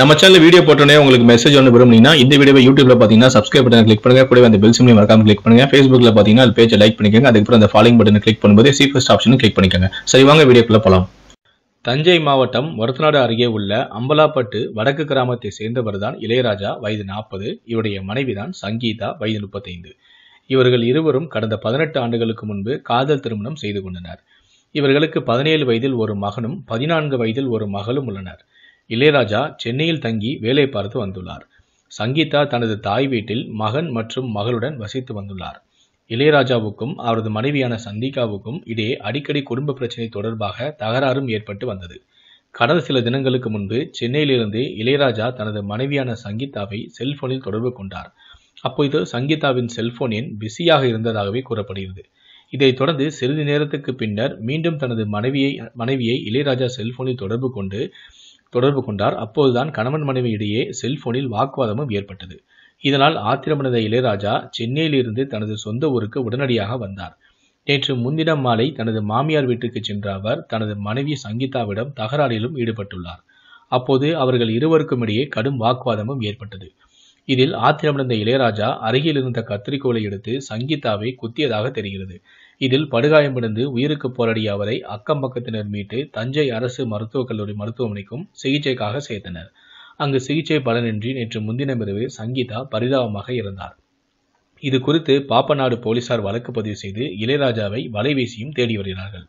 நம்ம channel video போட்டோன்னே உங்களுக்கு மெசேஜ் ஒன்று விரும்புனீங்கன்னா இந்த வீடியோ யூடியூப்ல பார்த்தீங்கன்னா சப்ஸ்கிரைப் பட்டன் கிளிக் பண்ணுங்க. கூட அந்த பெல் சிம்லையும் மறக்காம கிளிக் பண்ணுங்க. ஃபேஸ்புக்ல பார்த்தீங்கன்னா அது பேஜை லைக் பண்ணிக்கோங்க. அதுக்கப்புறம் அந்த ஃபாலோயிங் பட்டனை கிளிக் பண்ணும்போது சி ஃபர்ஸ்ட் ஆப்ஷனும் கிளிக் பண்ணிக்கோங்க. சரி வாங்க வீடியோக்குள்ள போலாம். தஞ்சை மாவட்டம் ஒரத்தநாடு அருகே உள்ள அம்பலாப்பட்டு வடக்கு கிராமத்தை சேர்ந்தவர் தான் இளையராஜா. வயது நாற்பது. இவருடைய மனைவிதான் சங்கீதா. வயது முப்பத்தைந்து. இவர்கள் இருவரும் கடந்த பதினெட்டு ஆண்டுகளுக்கு முன்பு காதல் திருமணம் செய்து கொண்டனர். இவர்களுக்கு பதினேழு வயதில் ஒரு மகனும் பதினான்கு வயதில் ஒரு மகளும் உள்ளனர். இளையராஜா சென்னையில் தங்கி வேலை பார்த்து வந்துள்ளார். சங்கீதா தனது தாய் வீட்டில் மகன் மற்றும் மகளுடன் வசித்து வந்துள்ளார். இளையராஜாவுக்கும் அவரது மனைவியான சந்திகாவுக்கும் இடையே அடிக்கடி குடும்ப பிரச்சனை தொடர்பாக தகராறும் ஏற்பட்டு வந்தது. கடந்த சில தினங்களுக்கு முன்பு சென்னையிலிருந்து இளையராஜா தனது மனைவியான சங்கீதாவை செல்போனில் தொடர்பு கொண்டார். அப்போது சங்கீதாவின் செல்போன் எண் பிஸியாக இருந்ததாகவே கூறப்படுகிறது. இதைத் தொடர்ந்து சிறிது நேரத்துக்கு பின்னர் மீண்டும் தனது மனைவியை மனைவியை இளையராஜா செல்போனில் தொடர்பு கொண்டு தொடர்பு கொண்டார். அப்போதுதான் கணவன் மனைவி இடையே செல்போனில் வாக்குவாதமும் ஏற்பட்டது. இதனால் ஆத்திரமடைந்த இளையராஜா சென்னையிலிருந்து தனது சொந்த ஊருக்கு உடனடியாக வந்தார். நேற்று முன்தினம் மாலை தனது மாமியார் வீட்டுக்கு சென்ற அவர் தனது மனைவி சங்கீதாவிடம் தகராறிலும் ஈடுபட்டுள்ளார். அப்போது அவர்கள் இருவருக்கும் இடையே கடும் வாக்குவாதமும் ஏற்பட்டது. இதில் ஆத்திரமடைந்த இளையராஜா அருகில் இருந்த கத்திரிக்கோலை எடுத்து சங்கீதாவை குத்தியதாக தெரிகிறது. இதில் படுகாயமடைந்து உயிருக்கு போராடிய அவரை அக்கம் பக்கத்தினர் மீட்டு தஞ்சை அரசு மருத்துவக் கல்லூரி மருத்துவமனைக்கும் சிகிச்சைக்காக சேர்த்தனர். அங்கு சிகிச்சை பலனின்றி நேற்று முன்தினம் இரவு சங்கீதா பரிதாபமாக இறந்தார். இது குறித்து பாப்பநாடு போலீசார் வழக்கு பதிவு செய்து இளையராஜாவை வலைவீசியும் தேடி வருகிறார்கள்.